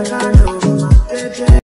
Jakarta